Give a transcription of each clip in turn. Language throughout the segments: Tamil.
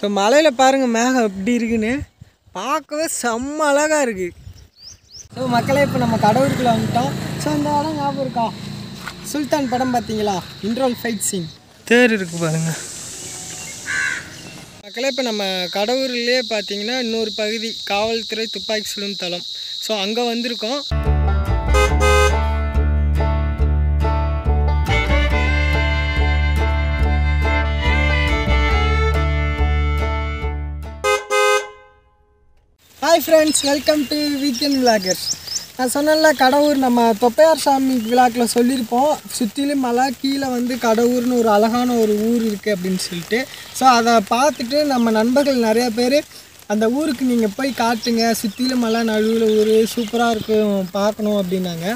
ஸோ மலையில் பாருங்கள் மேகம் எப்படி இருக்குன்னு. பார்க்கவே செம்ம அழகாக இருக்குது ஸோ மக்களே இப்போ நம்ம கடவுளுக்குள்ள வந்துட்டோம். ஸோ இந்த இடம் ஞாபகம் இருக்கா? சுல்தான் படம் பார்த்தீங்களா? இன்ட்ரோல் ஃபைட் சீன் தேர் இருக்கு பாருங்க. மக்களே இப்போ நம்ம கடவுர்லேயே பார்த்தீங்கன்னா இன்னொரு பகுதி காவல்துறை துப்பாக்கி சுடும் தளம். ஸோ அங்கே வந்திருக்கோம். Hi friends welcome to weekend vloggers நான் சொன்னேன்ல கடவுர் நம்ம தொப்பையார் சாமி விழாக்கில் சொல்லியிருப்போம். சுற்றிலும் மலை கீழே வந்து கடவுர்னு ஒரு அழகான ஒரு ஊர் இருக்குது அப்படின்னு சொல்லிட்டு. ஸோ அதை பார்த்துட்டு நம்ம நண்பர்கள் நிறைய பேர் அந்த ஊருக்கு நீங்கள் போய் காட்டுங்க. சுற்றிலும் மலை நடுவில் ஊர் சூப்பராக இருக்கும் பார்க்கணும் அப்படின்னாங்க.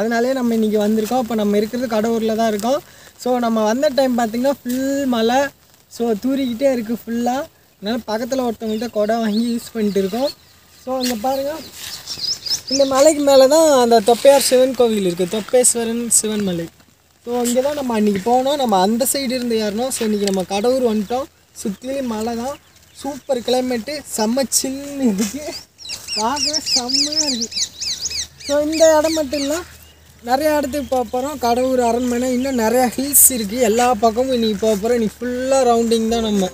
அதனாலே நம்ம இன்றைக்கி வந்திருக்கோம். இப்போ நம்ம இருக்கிறது கடவுரில் தான் இருக்கோம். ஸோ நம்ம வந்த டைம் பார்த்திங்கன்னா ஃபுல் மலை. ஸோ தூரிக்கிட்டே இருக்குது ஃபுல்லாக அதனால் பக்கத்தில் ஒருத்தவங்கள்ட்ட கொடை வாங்கி யூஸ் பண்ணிட்டு இருக்கோம். ஸோ இந்த பாருங்கள் இந்த மலைக்கு மேலே தான் அந்த தொப்பையார் சிவன் கோவில் இருக்குது தொப்பேஸ்வரன் சிவன் மலை. ஸோ இங்கே தான் நம்ம அன்றைக்கி போனோம். நம்ம அந்த சைடு இருந்து ஏறினோம் ஸோ இன்றைக்கி நம்ம கடவுர் வந்துட்டோம். சுற்றிலையும் மலை தான். சூப்பர் கிளைமேட்டு செம்ம சில்லுன்னு இருக்குது பார்க்கவே செம்மையாக இருக்குது ஸோ இந்த இடம் மட்டும் இல்லை. நிறையா இடத்துக்கு போக போகிறோம் கடவுர் அரண்மனை இன்னும் நிறையா ஹில்ஸ் இருக்குது எல்லா பக்கமும் இன்றைக்கி போக போகிறோம் இன்றைக்கி ஃபுல்லாக ரவுண்டிங் தான் நம்ம.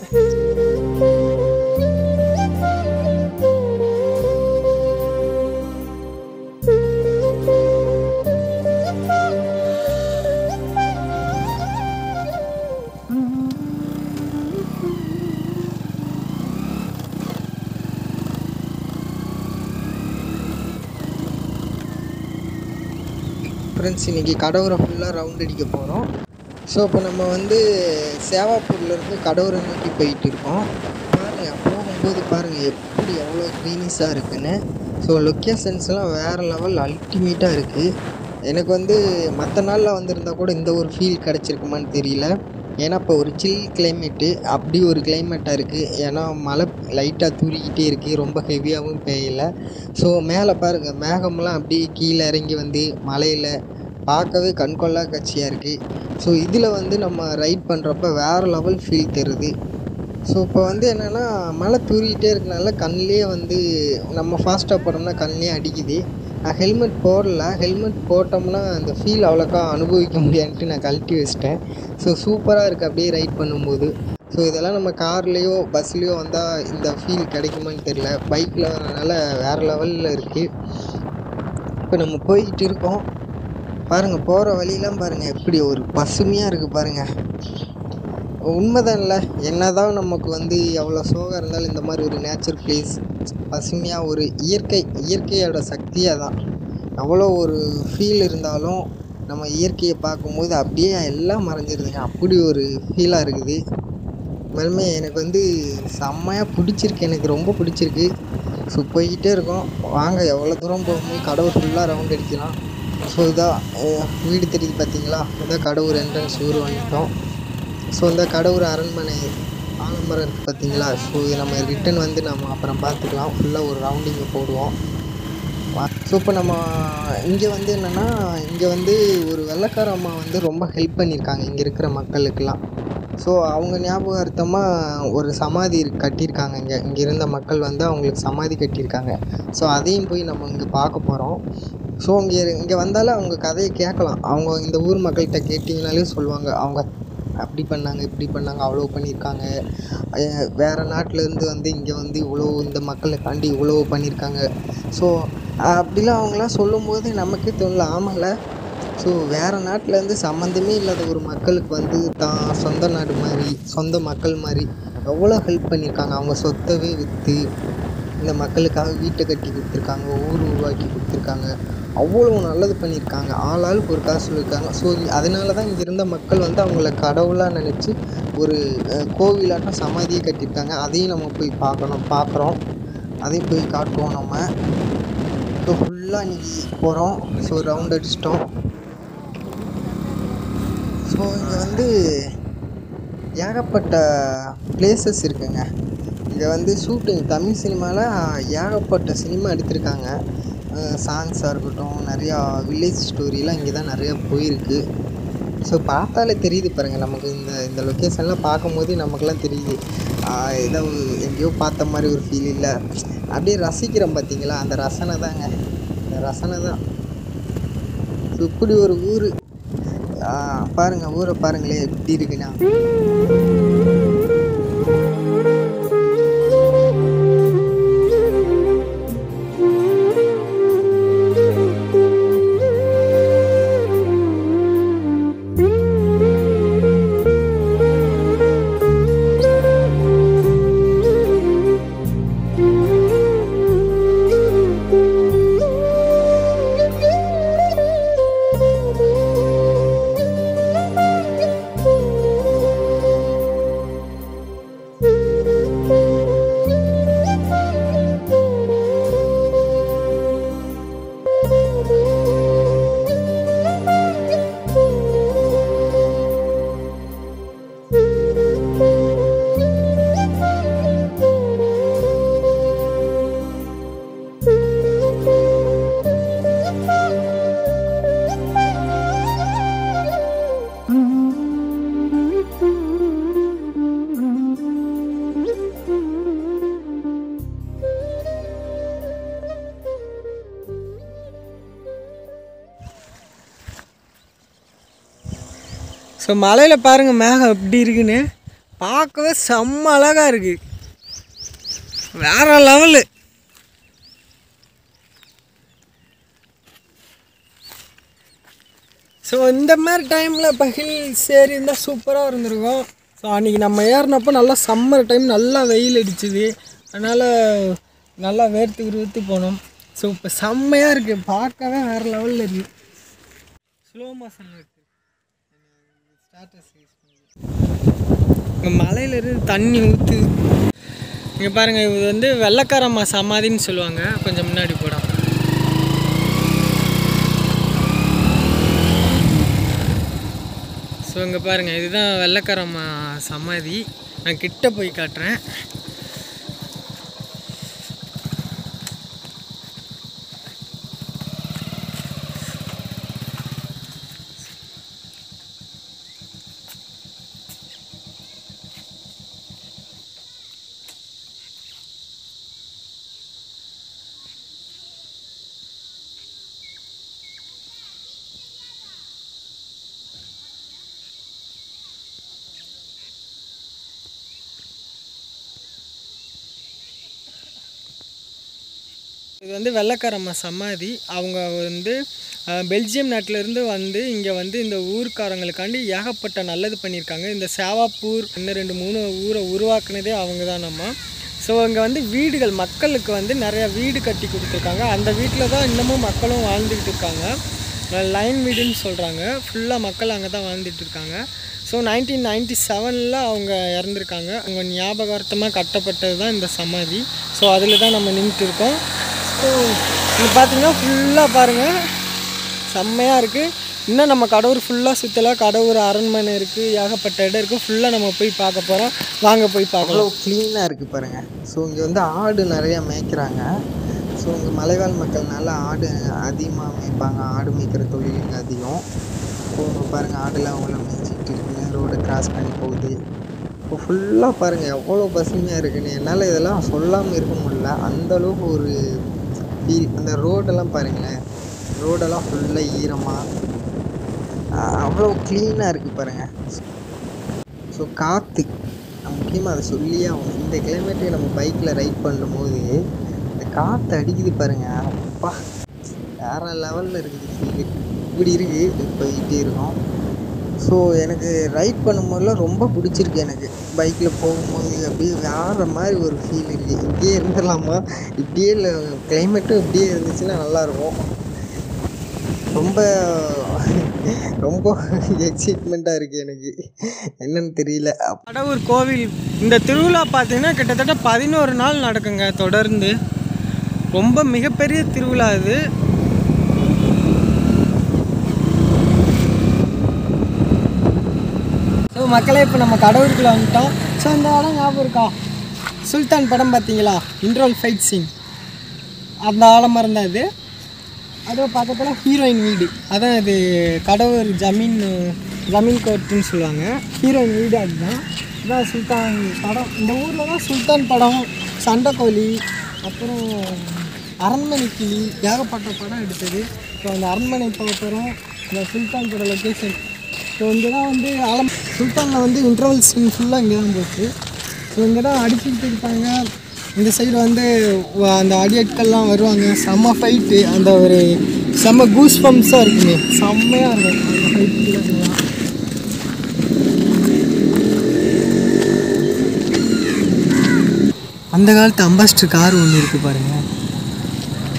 ஃப்ரெண்ட்ஸ் இன்றைக்கி கடவுரை ஃபுல்லாக ரவுண்ட் அடிக்க போகிறோம் ஸோ இப்போ நம்ம வந்து சேவாப்பூர்லேருந்து கடவுரை நோக்கி போயிட்டு இருக்கோம். பாருங்கள் போகும்போது பாருங்கள் எப்படி எவ்வளோ க்ரீனிஷாக இருக்குன்னு. ஸோ லொக்கேஷன்ஸ்லாம் வேறு லெவல் அல்டிமேட்டாக இருக்குது எனக்கு வந்து மற்ற நாளில் வந்திருந்தா கூட இந்த ஒரு ஃபீல் கிடச்சிருக்குமான்னு தெரியல. ஏன்னா இப்போ ஒரு சில் கிளைமேட்டு அப்படி ஒரு கிளைமேட்டாக இருக்குது ஏன்னா மழை லைட்டாக தூரிக்கிட்டே இருக்குது ரொம்ப ஹெவியாகவும் பெய்யலை. ஸோ மேலே பாருங்கள் மேகம்லாம் அப்படியே கீழே இறங்கி வந்து மலையில் பார்க்கவே கண்கொள்ளா காட்சியாக இருக்குது ஸோ இதில் வந்து நம்ம ரைட் பண்ணுறப்ப வேறு லெவல் ஃபீல் தருது. ஸோ இப்போ வந்து என்னென்னா மழை தூரிக்கிட்டே இருக்கனால கண்ணிலே வந்து நம்ம ஃபாஸ்ட்டாக போகிறோம்னா கண்ணிலே அடிக்குது. நான் ஹெல்மெட் போடல. ஹெல்மெட் போட்டோம்னா அந்த ஃபீல் அவ்வளோக்கா அனுபவிக்க முடியான்ட்டு நான் கழட்டி வச்சிட்டேன். ஸோ சூப்பராக இருக்குது அப்படியே ரைட் பண்ணும்போது. ஸோ இதெல்லாம் நம்ம கார்லேயோ பஸ்லேயோ வந்தால் இந்த ஃபீல் கிடைக்குமான்னு தெரில பைக்கில் வரனால வேறு லெவலில் இருக்குது இப்போ நம்ம போய்கிட்டு இருக்கோம். பாருங்கள் போகிற வழியெல்லாம் பாருங்கள் எப்படி ஒரு பசுமையாக இருக்குது பாருங்கள் உண்மைதான் இல்லை என்ன தான் நமக்கு வந்து எவ்வளோ சோகம் இருந்தாலும் இந்த மாதிரி ஒரு நேச்சர் பிளேஸ் பசுமையாக ஒரு இயற்கை இயற்கையோட சக்தியாக தான் அவ்வளோ ஒரு ஃபீல் இருந்தாலும் நம்ம இயற்கையை பார்க்கும்போது அப்படியே எல்லாம் மறைஞ்சிருதுங்க. அப்படி ஒரு ஃபீலாக இருக்குது. மேலுமே எனக்கு வந்து செம்மையாக பிடிச்சிருக்கு. எனக்கு ரொம்ப பிடிச்சிருக்கு. ஸோ போய்கிட்டே இருக்கோம். வாங்க எவ்வளோ தூரம் போகும்போது கடவுள் ஃபுல்லாக ரவுண்ட் அடிக்கலாம். ஸோ இதான் வீடு தெரியுது பார்த்தீங்களா இதான் கடவுர் என்ட்ரன்ஸ் ஊர் வந்துட்டோம். ஸோ இந்த கடவுர் அரண்மனை ஆலமரம் இருக்குது பார்த்தீங்களா ஸோ இது நம்ம ரிட்டன் வந்து நம்ம அப்புறம் பார்த்துக்கலாம் ஃபுல்லாக ஒரு ரவுண்டிங்கை போடுவோம். ஸோ இப்போ நம்ம இங்கே வந்து என்னென்னா இங்கே வந்து ஒரு வெள்ளக்கார அம்மா வந்து ரொம்ப ஹெல்ப் பண்ணியிருக்காங்க இங்கே இருக்கிற மக்களுக்கெல்லாம். ஸோ அவங்க ஞாபகார்த்தமாக ஒரு சமாதி கட்டியிருக்காங்க இங்கே. இங்கே இருந்த மக்கள் வந்து அவங்களுக்கு சமாதி கட்டியிருக்காங்க. ஸோ அதையும் போய் நம்ம இங்கே பார்க்க போகிறோம் ஸோ இங்கே இங்கே வந்தாலும் அவங்க கதையை கேட்கலாம். அவங்க இந்த ஊர் மக்கள்கிட்ட கேட்டிங்கனாலே சொல்லுவாங்க அவங்க அப்படி பண்ணாங்க இப்படி பண்ணாங்க அவ்வளோ பண்ணியிருக்காங்க. வேறு நாட்டிலேருந்து வந்து இங்கே வந்து இவ்வளோ இந்த மக்களுக்காண்டி இவ்வளோ பண்ணியிருக்காங்க. ஸோ அப்படிலாம் அவங்களாம் சொல்லும்போது நமக்கே தோணல ஆமாம்ல ஸோ வேறு நாட்டிலேருந்து சம்மந்தமே இல்லாத ஒரு மக்களுக்கு வந்து தான் சொந்த நாடு மாதிரி சொந்த மக்கள் மாதிரி எவ்வளோ ஹெல்ப் பண்ணியிருக்காங்க. அவங்க சொத்தவே விற்று இந்த மக்களுக்காக வீட்டை கட்டி கொடுத்துருக்காங்க ஊர் உருவாக்கி கொடுத்துருக்காங்க. அவ்வளோ நல்லது பண்ணியிருக்காங்க. ஆளாள் ஒரு காசு சொல்லியிருக்காங்க ஸோ அதனால தான் இங்கே இருந்த மக்கள் வந்து அவங்கள கடவுளாக நினச்சி ஒரு கோவிலாட்டம் சமாதியை கட்டியிருக்காங்க. அதையும் நம்ம போய் பார்க்கணும் பார்க்குறோம். அதையும் போய் காட்டுவோம் நம்ம. ஸோ ஃபுல்லாக இன்றைக்கி போகிறோம் ஸோ ரவுண்ட் அடிச்சிட்டோம். ஸோ இங்கே வந்து ஏகப்பட்ட பிளேசஸ் இருக்குங்க. இங்கே வந்து ஷூட்டிங் தமிழ் சினிமாவில் ஏகப்பட்ட சினிமா எடுத்திருக்காங்க. சாங்ஸாக இருக்கட்டும் நிறையா வில்லேஜ் ஸ்டோரிலாம் இங்கே தான் நிறையா போயிருக்கு. ஸோ பார்த்தாலே தெரியுது பாருங்கள் நமக்கு இந்த இந்த லொக்கேஷன்லாம் பார்க்கும்போது நமக்குலாம் தெரியுது. ஏதோ எங்கேயோ பார்த்த மாதிரி ஒரு ஃபீல் இல்லை. அப்படியே ரசிக்கிறோம் பார்த்தீங்களா அந்த ரசனை தாங்க. அந்த ரசனை தான். இப்படி ஒரு ஊர். பாருங்கள் ஊரை பாருங்களேன் எப்படி இருக்குன்னா. ஸோ மலையில் பாருங்கள் மேகம் எப்படி இருக்குன்னு. பார்க்கவே செம்ம அழகாக இருக்குது வேற லெவலு. ஸோ இந்த மாதிரி டைமில் இப்போ ஹில்ஸ் இருந்தால் சூப்பராக இருந்திருக்கும். ஸோ அன்றைக்கி நம்ம ஏறினப்போ நல்லா சம்மர் டைம் நல்லா வெயில் அடிச்சுது. அதனால் நல்லா வேர்த்து விறுவித்து போனோம். ஸோ இப்போ செம்மையாக இருக்குது பார்க்கவே வேறு லெவலில் இருக்குது ஸ்லோ மோஷன் இருக்குது ஸ்டாட்டஸ் யூஸ் மலையிலேருந்து தண்ணி ஊற்று இங்கே பாருங்கள் இது வந்து வெள்ளக்காரம்மா சமாதின்னு சொல்லுவாங்க. கொஞ்சம் முன்னாடி போடும் ஸோ இங்கே பாருங்கள் இதுதான் வெள்ளக்காரம்மா சமாதி நான் கிட்ட போய் காட்டுறேன். இது வந்து வெள்ளைக்காரம்மா சமாதி. அவங்க வந்து பெல்ஜியம் நாட்டிலேருந்து வந்து இங்கே வந்து இந்த ஊர்க்காரங்களுக்காண்டி ஏகப்பட்ட நல்லது பண்ணியிருக்காங்க. இந்த சேவாப்பூர் இன்னும் ரெண்டு மூணு ஊரை உருவாக்குனதே அவங்க தான் நம்ம ஸோ அங்கே வந்து வீடுகள் மக்களுக்கு வந்து நிறையா வீடு கட்டி கொடுத்துருக்காங்க. அந்த வீட்டில் தான் இன்னமும் மக்களும் வாழ்ந்துக்கிட்டு இருக்காங்க. லைன் வீடுன்னு சொல்கிறாங்க ஃபுல்லாக மக்கள் அங்கே தான் வாழ்ந்துட்டு இருக்காங்க. ஸோ நைன்டீன் நைன்டி செவனில் அவங்க இறந்துருக்காங்க. அவங்க ஞாபகார்த்தமாக கட்டப்பட்டது தான் இந்த சமாதி. ஸோ அதில் தான் நம்ம நின்றுட்டு இருக்கோம். இங்கே பார்த்தீங்கன்னா ஃபுல்லாக பாருங்கள் செம்மையாக இருக்குது இன்னும் நம்ம கடவுர் ஃபுல்லாக சுற்றலாம் கடவுர் அரண்மனை இருக்குது ஏகப்பட்ட இடம் இருக்குது ஃபுல்லாக நம்ம போய் பார்க்க போகிறோம் வாங்க போய் பார்க்கலாம். க்ளீனாக இருக்குது பாருங்கள் ஸோ இங்கே வந்து ஆடு நிறையா மேய்க்கிறாங்க. ஸோ இங்கே மலைவாழ் மக்கள்னால ஆடு அதிகமாக மேய்ப்பாங்க. ஆடு மேய்க்கிற தொழில் இங்கே அதிகம். ஸோ பாருங்கள் ஆடுலாம் அவ்வளோ மேய்ச்சிட்டு இருக்குங்க ரோடு கிராஸ் பண்ணி போகுது. இப்போ ஃபுல்லாக பாருங்கள் எவ்வளோ பசுமையாக இருக்குன்னு. என்னால் இதெல்லாம் சொல்லாமல் இருக்க முடியல. அந்தளவுக்கு ஒரு ஃபீல் அந்த ரோடெல்லாம் பாருங்களேன். ரோடெல்லாம் ஃபுல்லாக ஈரமாக அவ்வளோ க்ளீனாக இருக்குது பாருங்கள் ஸோ காற்று முக்கியமாக அதை சொல்லியே ஆகணும். இந்த கிளைமேட்டுக்கு நம்ம பைக்கில் ரைட் பண்ணும்போது இந்த காற்று அடிக்குது பாருங்க. அப்பா வேறு லெவலில் இருக்குது. ஃபீல் இப்படி இருக்குது போயிட்டே இருக்கோம். ஸோ எனக்கு ரைட் பண்ணும்போதெல்லாம் ரொம்ப பிடிச்சிருக்கு எனக்கு. பைக்கில் போகும்போது அப்படியே வேற மாதிரி ஒரு ஃபீல் இருக்குது இப்படியே இருந்துடலாமா? இப்படியே இல்லை கிளைமேட்டும் இப்படியே இருந்துச்சுன்னா நல்லாயிருக்கும். ரொம்ப ரொம்ப எக்ஸைட்மெண்ட்டாக இருக்குது எனக்கு. என்னன்னு தெரியல. கடவுர் கோவில் இந்த திருவிழா பார்த்தீங்கன்னா கிட்டத்தட்ட பதினோரு நாள் நடக்குங்க தொடர்ந்து. ரொம்ப மிகப்பெரிய திருவிழா இது. மக்களே இப்போ நம்ம கடவுளுக்குள்ள வந்துட்டோம். ஸோ இந்த இடம் ஞாபகம் இருக்கா? சுல்தான் படம் பார்த்தீங்களா? இன்ட்ரோல் ஃபைட் சீன் அந்த ஆலமரம் தான் இது. அதுவும் பக்கத்தில் ஹீரோயின் வீடு. அதான் இது கடவுர் ஜமீன் ஜமீன் கோர்ட்டுன்னு சொல்லுவாங்க. ஹீரோயின் வீடு அதுதான். இதான் சுல்தான் படம். இந்த ஊரில் தான் சுல்தான் படம். சண்டைக்கோழி அப்புறம் அரண்மனை கிளி ஏகப்பட்ட படம் எடுத்தது. ஸோ அந்த அரண்மனை பார்க்குறோம். இந்த சுல்தான் படம் லொக்கேஷன் ஸோ இங்கே தான் வந்து ஆலம் சுல்தானில் வந்து இன்டர்வல் சீன் ஃபுல்லாக இங்கே தான் போச்சு ஸோ இங்கே தான் அடிச்சுக்கிட்டு இருப்பாங்க. இந்த சைடு வந்து அந்த அடியாட்கள்லாம் வருவாங்க. செம்ம ஃபைட்டு அந்த ஒரு செம்ம கூஸ் பம்ப்ஸாக இருக்குமே. செம்மையாக இருக்கும். அந்த ஃபைட்டுலாம் அந்த காலத்து அம்பாஸ்டர் கார் ஒன்று இருக்குது பாருங்கள்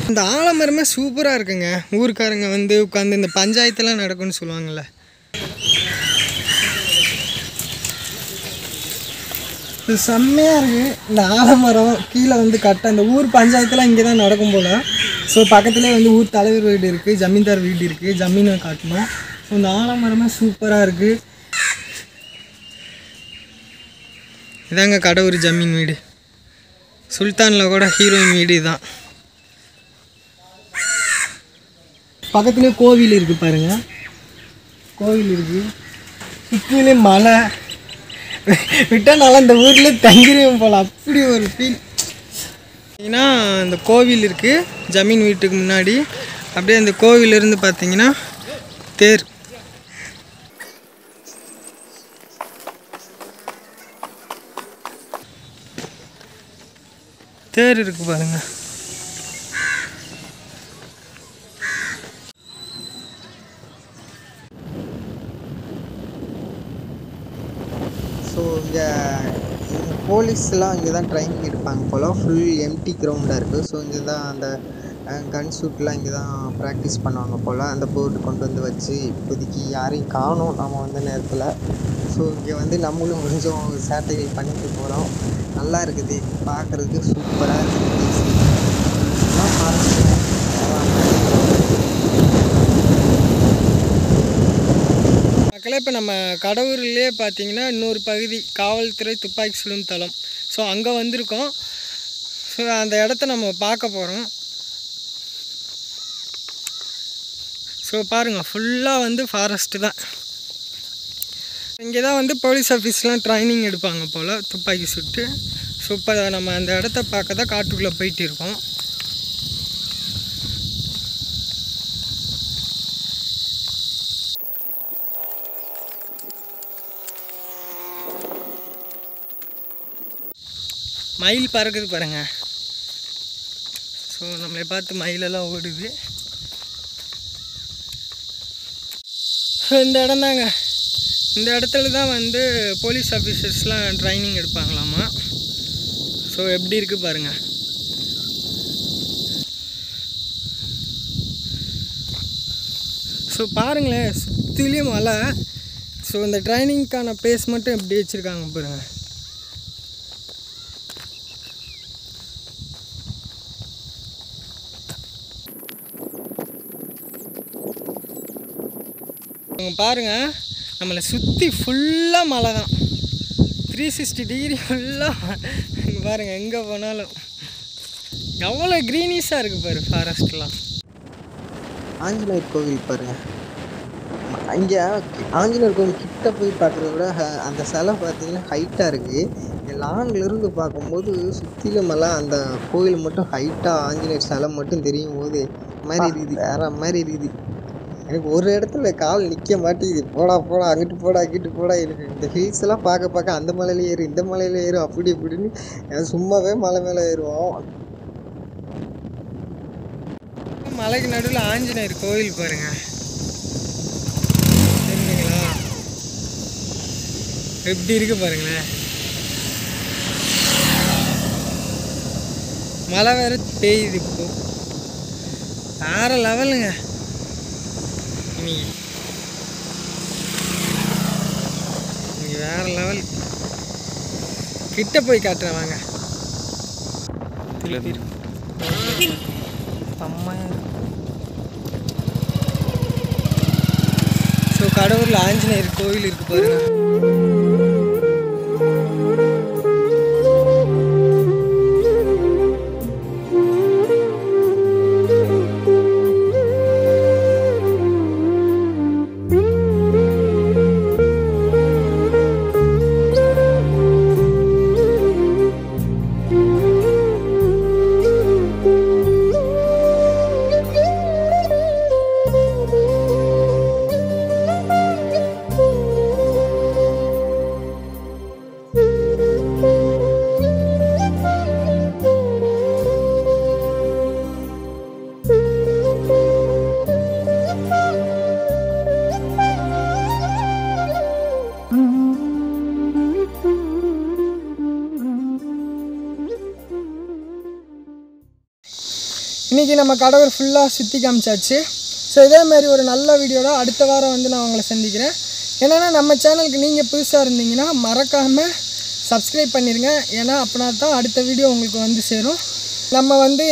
இந்த ஆலமரமே சூப்பராக இருக்குங்க. ஊருக்காரங்க வந்து உட்காந்து இந்த பஞ்சாயத்துலாம் நடக்கும்னு சொல்லுவாங்கள்ல இது செம்மையாக இருக்குது இந்த ஆலமரம் கீழே வந்து கட்ட இந்த ஊர் பஞ்சாயத்துலாம் இங்கே தான் நடக்கும் போல். ஸோ பக்கத்துலேயே வந்து ஊர் தலைவர் வீடு இருக்குது ஜமீன்தார் வீடு இருக்குது ஜமீனை காட்டணும். ஸோ இந்த ஆலமரமே சூப்பராக இருக்குது இதாங்க கடவுர் ஜமீன் வீடு. சுல்தானில் கூட ஹீரோயின் வீடு தான் பக்கத்துலேயே கோவில் இருக்குது பாருங்கள் கோவில் இருக்குது சுற்றிலும் மலை விட்டால் இந்த ஊரில் தங்கிருவேன் போல். அப்படி ஒரு ஃபீல் பார்த்தீங்கன்னா இந்த கோவில் இருக்குது ஜமீன் வீட்டுக்கு முன்னாடி. அப்படியே அந்த கோவிலிருந்து பார்த்தீங்கன்னா தேர். தேர் இருக்குது பாருங்கள் ஸோ இங்கே போலீஸ்லாம் இங்கே தான் ட்ரைனிங் எடுப்பாங்க போல். ஃபுல் எம்டி கிரவுண்டாக இருக்குது ஸோ இங்கே தான் அந்த கன் ஷூட்லாம் இங்கே தான் ப்ராக்டிஸ் பண்ணுவாங்க போல். அந்த போர்டு கொண்டு வந்து வச்சு இப்போதைக்கு யாரையும் காணும். நம்ம வந்த நேரத்தில். ஸோ இங்கே வந்து நம்மளும் கொஞ்சம் சேட்டைகள் பண்ணிட்டு போகிறோம் நல்லா இருக்குது. பார்க்குறதுக்கு சூப்பராக இருக்குது எல்லாம் பாருங்க மக்களே இப்போ நம்ம கடவுர்லேயே பார்த்தீங்கன்னா இன்னொரு பகுதி காவல்துறை துப்பாக்கி சுடும் தளம். ஸோ அங்கே வந்திருக்கோம். ஸோ அந்த இடத்த நம்ம பார்க்க போகிறோம் ஸோ பாருங்கள் ஃபுல்லாக வந்து ஃபாரஸ்ட்டு தான். இங்கே தான் வந்து போலீஸ் ஆஃபீஸ்லாம் ட்ரைனிங் எடுப்பாங்க போல் துப்பாக்கி சுட்டு. ஸோ இப்போ நம்ம அந்த இடத்த பார்க்க தான் காட்டுக்குள்ளே போயிட்டு இருக்கோம். மயில் பறக்குது பாருங்க. ஸோ நம்மளை பார்த்து மயிலெல்லாம் ஓடுது. இந்த இடம் தாங்க. இந்த இடத்துல தான் வந்து போலீஸ் ஆஃபீஸர்ஸ்லாம் ட்ரைனிங் எடுப்பாங்களாமா? ஸோ எப்படி இருக்குது பாருங்கள் ஸோ பாருங்களேன் சுற்றிலையும் மலை ஸோ இந்த ட்ரைனிங்க்கான பேஸ் மட்டும் எப்படி வச்சுருக்காங்க பாருங்கள் இங்க பாருங்க நம்மளை சுற்றி ஃபுல்லாக மலை தான். த்ரீ சிக்ஸ்டி டிகிரி ஃபுல்லாக இங்கே பாருங்கள் எங்கே போனாலும். எவ்வளோ க்ரீனிஷாக இருக்குது பாரு ஃபாரஸ்ட்லாம் ஆஞ்சநேயர் கோவில் பாருங்க. இங்கே ஆஞ்சநேயர் கோவில் கிட்ட போய் பார்க்குறத விட அந்த சிலை பார்த்தீங்கன்னா ஹைட்டாக இருக்குது லாங்கில் இருந்து பார்க்கும்போது சுற்றிலும் எல்லாம் அந்த கோயில் மட்டும் ஹைட்டாக ஆஞ்சநேயர் சிலை மட்டும் தெரியும் போது மாதிரி இருக்குது. வேற மாதிரி இருக்குது. எனக்கு ஒரு இடத்துல கால் நிற்க மாட்டேங்குது. போடா போடா அங்கிட்டு போடா அங்கிட்டு போடா. எனக்கு இந்த ஹில்ஸ் எல்லாம் பார்க்க பார்க்க அந்த மலையில் ஏறும் இந்த மலையில் ஏறும் அப்படி இப்படின்னு சும்மாவே மலை மேலே ஏறுவோம். மலைக்கு நடுவில் ஆஞ்சநேயர் கோவில் பாருங்க. தெரிஞ்சுங்களா எப்படி இருக்கு பாருங்களேன். மழை வேற பெய்யுது இப்போ. வேற லெவலுங்க இன்னைக்கு இன்னைக்கு வேற லெவல் கிட்ட போய் காட்டுறேன் வாங்க. இருக்கு. ஸோ கடவுரில் ஆஞ்சநேயர் கோவில் இருக்கு பாருங்க. இன்றைக்கி நம்ம கடவுள் ஃபுல்லாக சுற்றி காமிச்சாச்சு. ஸோ இதே மாதிரி ஒரு நல்ல வீடியோட அடுத்த வாரம் வந்து நான் உங்களை சந்திக்கிறேன். என்னென்னா நம்ம சேனலுக்கு நீங்கள் புதுசாக இருந்தீங்கன்னா மறக்காமல் சப்ஸ்கிரைப் பண்ணிடுங்க ஏன்னா அப்படின்னா தான் அடுத்த வீடியோ உங்களுக்கு வந்து சேரும். நம்ம வந்து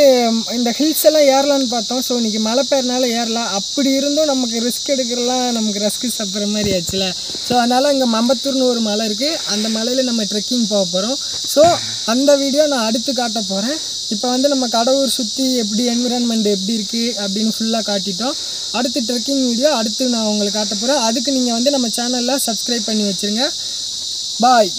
இந்த ஹில்ஸ் எல்லாம் ஏறலான்னு பார்த்தோம். ஸோ இன்றைக்கி மழை பெயர்னால ஏறலாம். அப்படி இருந்தும் நமக்கு ரிஸ்க் எடுக்கிறலாம் நமக்கு ரிஸ்க் சாப்பிட்ற மாதிரி ஆச்சுல. ஸோ அதனால் இங்கே மம்பத்தூர்னு ஒரு மலை இருக்குது அந்த மலையில் நம்ம ட்ரெக்கிங் போக போகிறோம் ஸோ அந்த வீடியோ நான் அடுத்து காட்ட போகிறேன் இப்போ வந்து நம்ம கடவுர் சுற்றி எப்படி என்விரான்மெண்ட் எப்படி இருக்குது அப்படின்னு ஃபுல்லாக காட்டிட்டோம். அடுத்து ட்ரெக்கிங் வீடியோ அடுத்து நான் உங்களுக்கு காட்ட போகிறேன் அதுக்கு நீங்கள் வந்து நம்ம சேனலில் சப்ஸ்கிரைப் பண்ணி வச்சுருங்க. பாய்